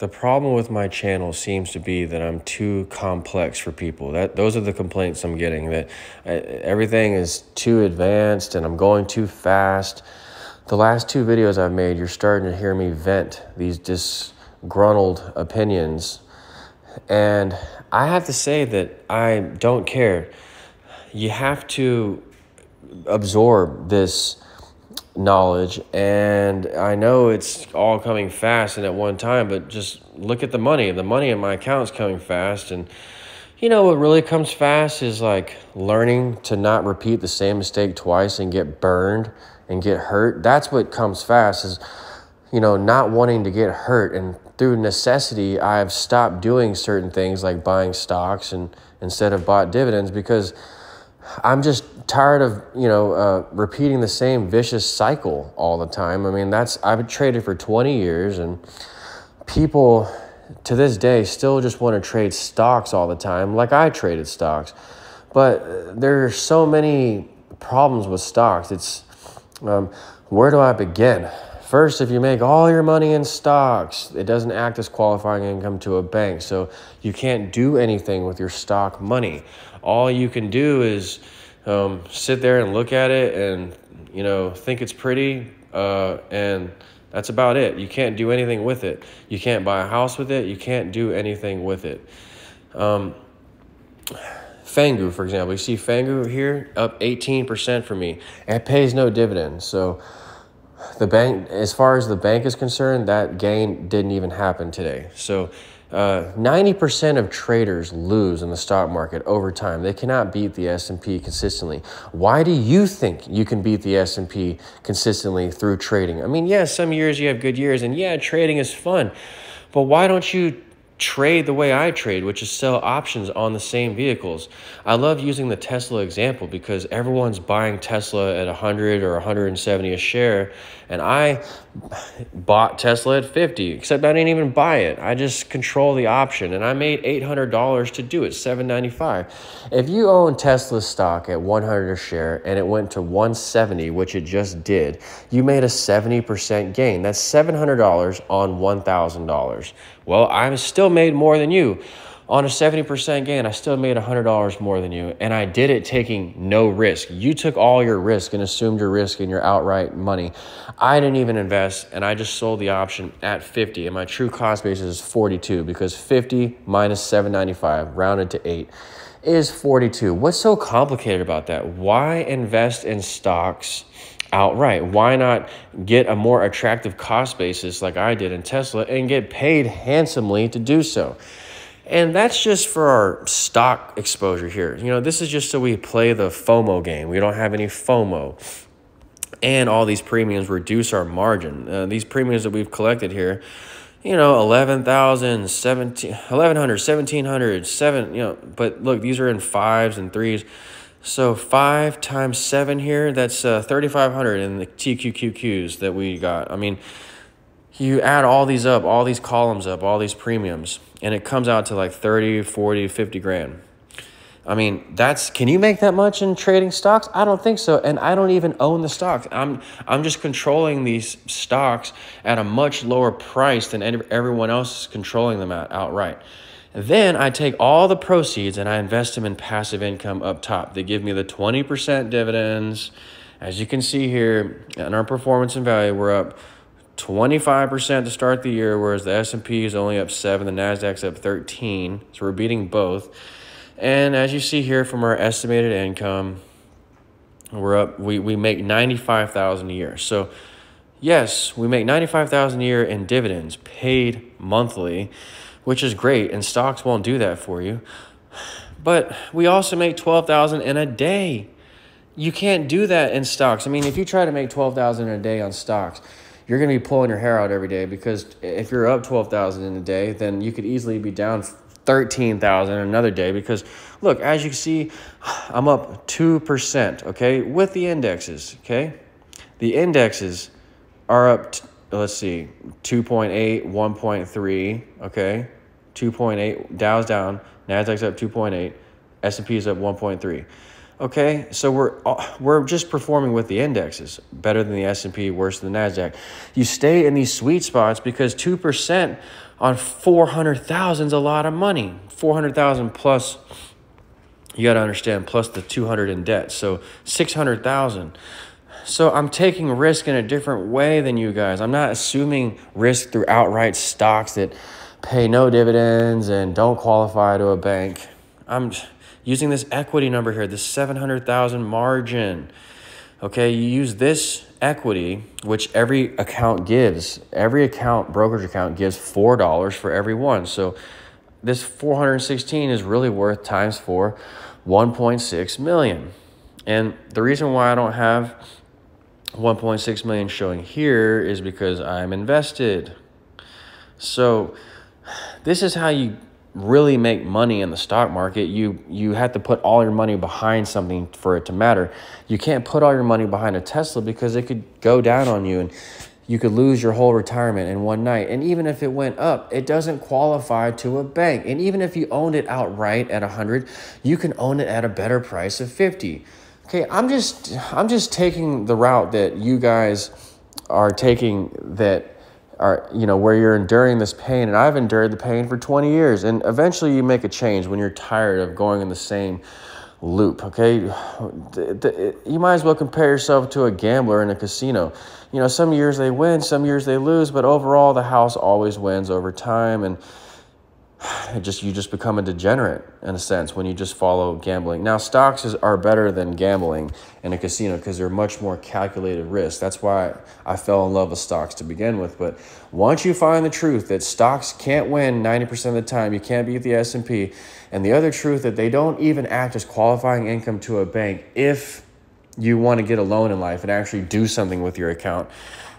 the problem with my channel seems to be that I'm too complex for people. That those are the complaints I'm getting that uh, everything is too advanced and I'm going too fast. The last two videos I've made, you're starting to hear me vent these disgruntled opinions. And I have to say that I don't care. You have to absorb this knowledge and i know it's all coming fast and at one time but just look at the money. The money in my account is coming fast and you know what really comes fast is like learning to not repeat the same mistake twice and get burned and get hurt. That's what comes fast is you know not wanting to get hurt and through necessity i've stopped doing certain things like buying stocks and instead of bought dividends because I'm just tired of you know uh, repeating the same vicious cycle all the time. I mean, that's I've traded for 20 years, and people to this day still just want to trade stocks all the time, like I traded stocks. But there are so many problems with stocks. It's um, where do I begin? First, if you make all your money in stocks, it doesn't act as qualifying income to a bank. So you can't do anything with your stock money. All you can do is um, sit there and look at it and, you know, think it's pretty. Uh, and that's about it. You can't do anything with it. You can't buy a house with it. You can't do anything with it. Um, FNGU, for example, you see FNGU here up 18% for me. It pays no dividends. So, the bank, as far as the bank is concerned, that gain didn't even happen today. So, uh, 90% of traders lose in the stock market over time. They cannot beat the S&P consistently. Why do you think you can beat the S&P consistently through trading? I mean, yeah, some years you have good years and yeah, trading is fun. But why don't you trade the way I trade, which is sell options on the same vehicles. I love using the Tesla example because everyone's buying Tesla at 100 or 170 a share, and I bought Tesla at 50, except I didn't even buy it. I just control the option, and I made $800 to do it, 795. If you own Tesla stock at 100 a share and it went to 170, which it just did, you made a 70% gain. That's $700 on $1,000. Well, I'm still made more than you. On a 70% gain, I still made $100 more than you. And I did it taking no risk. You took all your risk and assumed your risk in your outright money. I didn't even invest and I just sold the option at 50. And my true cost basis is 42 because 50 minus 795, rounded to 8, is 42. What's so complicated about that? Why invest in stocks? Outright. Why not get a more attractive cost basis like I did in Tesla and get paid handsomely to do so? And that's just for our stock exposure here. You know, this is just so we play the FOMO game. We don't have any FOMO. And all these premiums reduce our margin. Uh, these premiums that we've collected here, you know, 11,000, 17, 1,100, 1,700, 7, you know, but look, these are in fives and threes. So 5 times 7 here, that's uh, 3,500 in the TQQQs that we got. I mean, you add all these up, all these columns up, all these premiums, and it comes out to like 30, 40, 50 grand. I mean, that's can you make that much in trading stocks? I don't think so, and I don't even own the stocks. I'm I'm just controlling these stocks at a much lower price than everyone else is controlling them at outright. Then I take all the proceeds and I invest them in passive income up top. They give me the 20% dividends. As you can see here, in our performance and value, we're up 25% to start the year, whereas the S&P is only up 7, the Nasdaq's up 13. So we're beating both. And as you see here from our estimated income, we're up we we make 95,000 a year. So yes, we make 95,000 a year in dividends paid monthly which is great, and stocks won't do that for you. But we also make 12,000 in a day. You can't do that in stocks. I mean, if you try to make 12,000 in a day on stocks, you're going to be pulling your hair out every day because if you're up 12,000 in a day, then you could easily be down 13,000 in another day because look, as you can see, I'm up 2%, okay, with the indexes, okay? The indexes are up let's see, 2.8, 1.3, okay? 2.8, Dow's down, Nasdaq's up 2.8, S&P is up 1.3. Okay, so we're uh, we're just performing with the indexes better than the S and P, worse than the Nasdaq. You stay in these sweet spots because two percent on four hundred thousand is a lot of money. Four hundred thousand plus, you got to understand, plus the two hundred in debt, so six hundred thousand. So I'm taking risk in a different way than you guys. I'm not assuming risk through outright stocks that pay no dividends and don't qualify to a bank. I'm using this equity number here, this 700,000 margin. Okay, you use this equity, which every account gives. Every account, brokerage account, gives $4 for every one. So this 416 is really worth times four, 1.6 million. And the reason why I don't have 1.6 million showing here is because I'm invested. So this is how you really make money in the stock market, you you have to put all your money behind something for it to matter. You can't put all your money behind a Tesla because it could go down on you and you could lose your whole retirement in one night. And even if it went up, it doesn't qualify to a bank. And even if you owned it outright at 100, you can own it at a better price of 50. Okay, I'm just I'm just taking the route that you guys are taking that are you know where you're enduring this pain and I've endured the pain for 20 years and eventually you make a change when you're tired of going in the same loop okay? You might as well compare yourself to a gambler in a casino. You know some years they win some years they lose but overall the house always wins over time and it just you just become a degenerate in a sense when you just follow gambling. Now stocks is, are better than gambling in a casino because they're much more calculated risk. That's why I fell in love with stocks to begin with. But once you find the truth that stocks can't win 90% of the time, you can't beat the S&P, and the other truth that they don't even act as qualifying income to a bank if you want to get a loan in life and actually do something with your account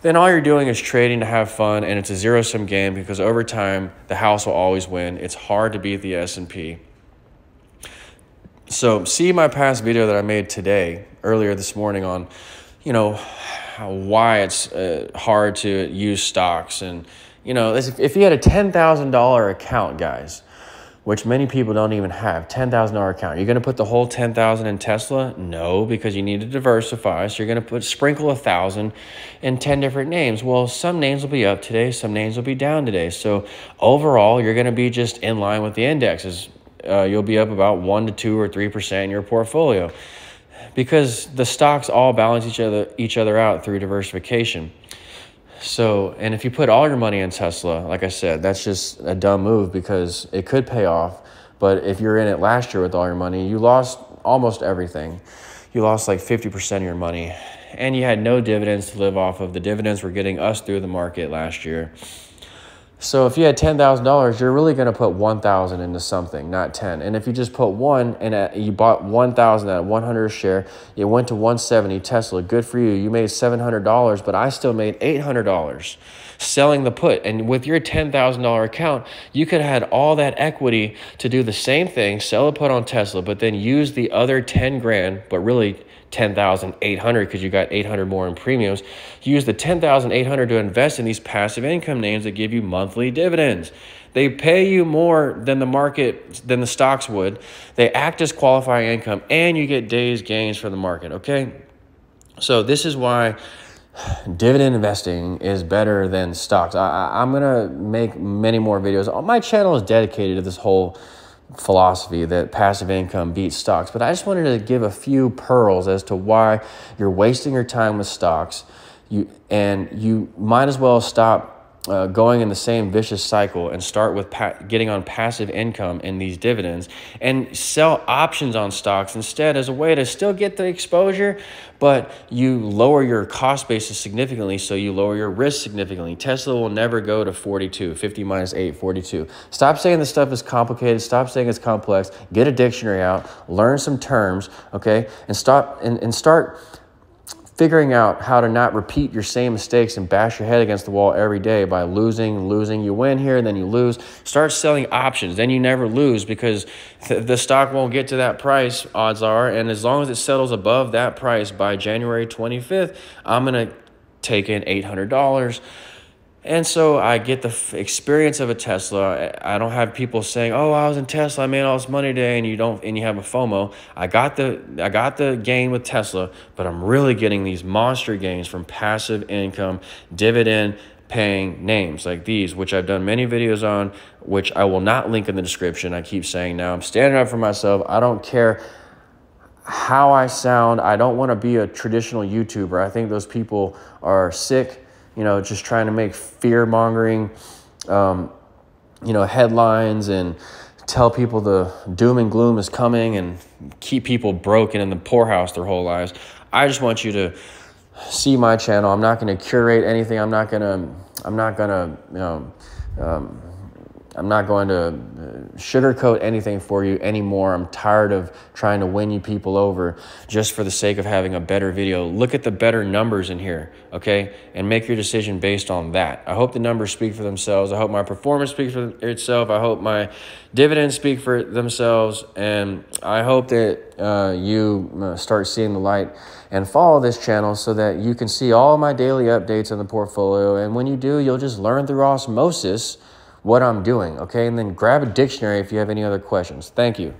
then all you're doing is trading to have fun and it's a zero sum game because over time the house will always win. It's hard to beat the S&P. So, see my past video that I made today earlier this morning on, you know, why it's uh, hard to use stocks and you know, if you had a $10,000 account, guys, which many people don't even have, $10,000 account. You're going to put the whole 10,000 in Tesla? No, because you need to diversify. So you're going to put sprinkle a thousand in 10 different names. Well, some names will be up today, some names will be down today. So overall, you're going to be just in line with the indexes. Uh, you'll be up about 1 to 2 or 3% in your portfolio because the stocks all balance each other each other out through diversification. So, and if you put all your money in Tesla, like I said, that's just a dumb move because it could pay off. But if you're in it last year with all your money, you lost almost everything. You lost like 50% of your money. And you had no dividends to live off of. The dividends were getting us through the market last year. So if you had ten thousand dollars, you're really going to put one thousand into something, not ten. And if you just put one and uh, you bought one thousand at one hundred share, it went to one seventy Tesla. Good for you. You made seven hundred dollars, but I still made eight hundred dollars selling the put. And with your ten thousand dollar account, you could have had all that equity to do the same thing, sell a put on Tesla, but then use the other ten grand, but really 10,800 because you got 800 more in premiums. Use the 10,800 to invest in these passive income names that give you monthly dividends. They pay you more than the market, than the stocks would. They act as qualifying income and you get days gains from the market, okay? So this is why dividend investing is better than stocks. I, going to make many more videos. Oh, my channel is dedicated to this whole philosophy that passive income beats stocks, but I just wanted to give a few pearls as to why you're wasting your time with stocks. You and you might as well stop uh, going in the same vicious cycle and start with getting on passive income in these dividends and sell options on stocks instead as a way to still get the exposure, but you lower your cost basis significantly, so you lower your risk significantly. Tesla will never go to 42, 50 minus 8, 42. Stop saying this stuff is complicated. Stop saying it's complex. Get a dictionary out, learn some terms, okay, and stop and, and start figuring out how to not repeat your same mistakes and bash your head against the wall every day by losing, losing. You win here, then you lose. Start selling options, then you never lose because th- the stock won't get to that price, odds are. And as long as it settles above that price by January 25th, I'm going to take in $800 And so I get the f- experience of a Tesla. I don't have people saying, "Oh, I was in Tesla, I made all this money today," and you don't, and you have a FOMO. I got the, I got the gain with Tesla, but I'm really getting these monster gains from passive income, dividend paying names like these, which I've done many videos on, which I will not link in the description. I keep saying now I'm standing up for myself. I don't care how I sound. I don't want to be a traditional YouTuber. I think those people are sick you know, just trying to make fear mongering, um, you know, headlines and tell people the doom and gloom is coming and keep people broken in the poorhouse their whole lives. I just want you to see my channel. I'm not going to curate anything. I'm not going to, I'm not going to, you know, um, I'm not going to uh, sugarcoat anything for you anymore. I'm tired of trying to win you people over just for the sake of having a better video. Look at the better numbers in here, okay? And make your decision based on that. I hope the numbers speak for themselves. I hope my performance speaks for itself. I hope my dividends speak for themselves. And I hope that uh, you uh, start seeing the light and follow this channel so that you can see all my daily updates on the portfolio. And when you do, you'll just learn through osmosis what I'm doing, okay? And then grab a dictionary if you have any other questions. Thank you.